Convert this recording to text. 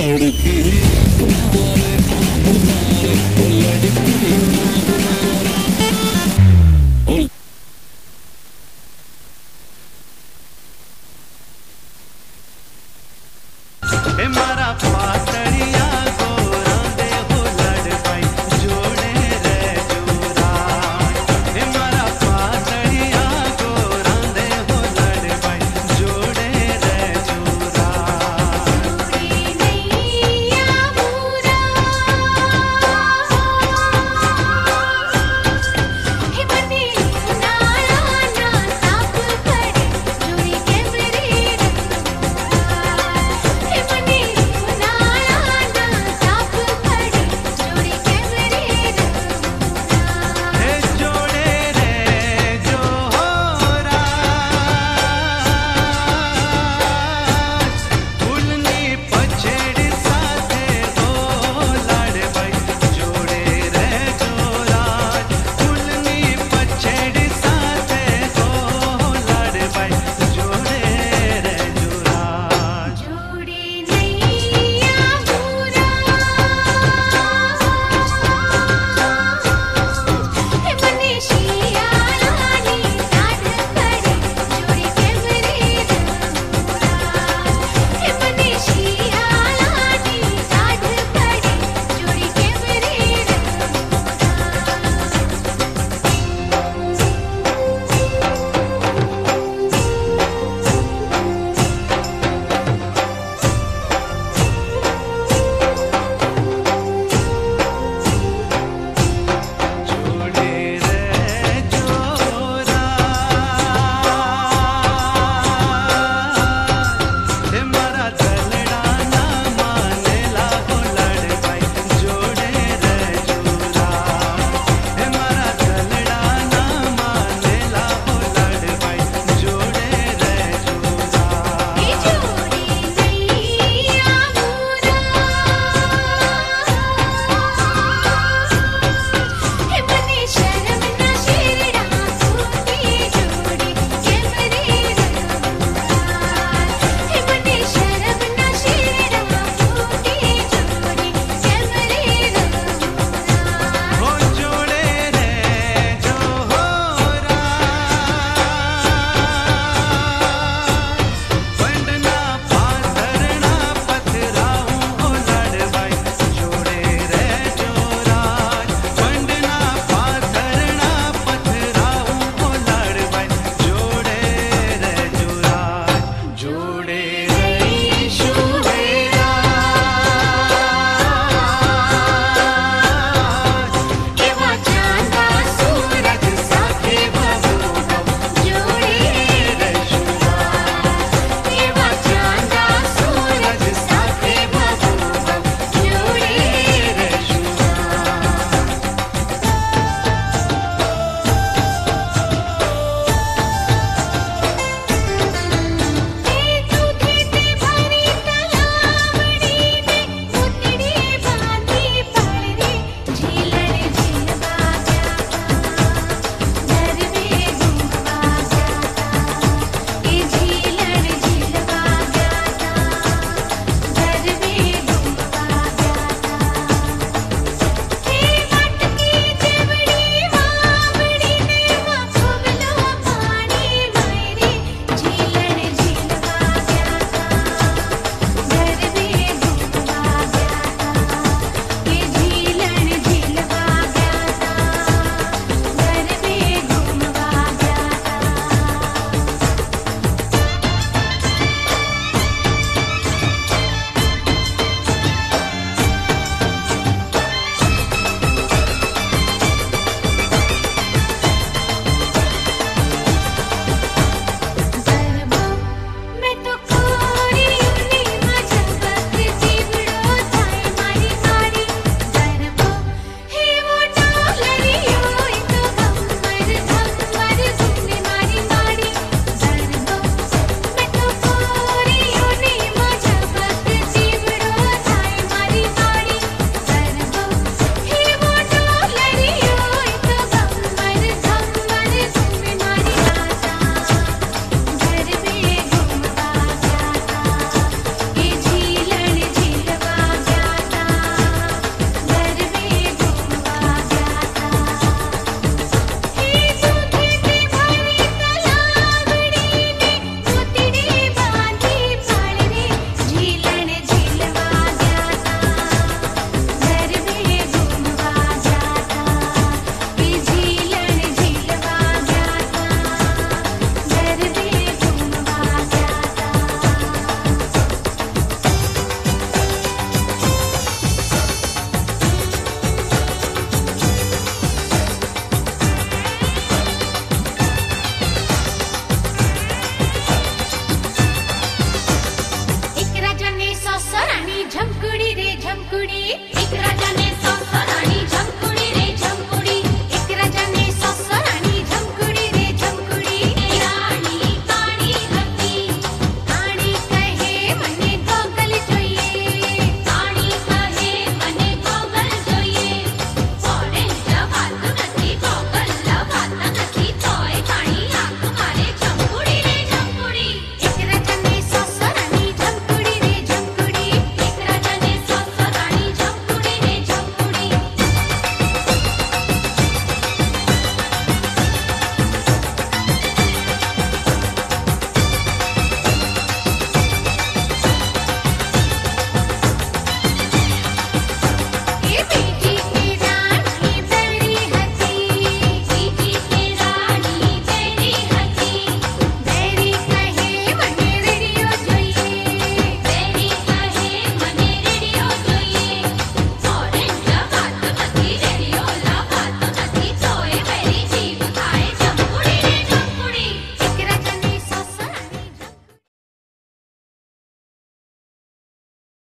Lord.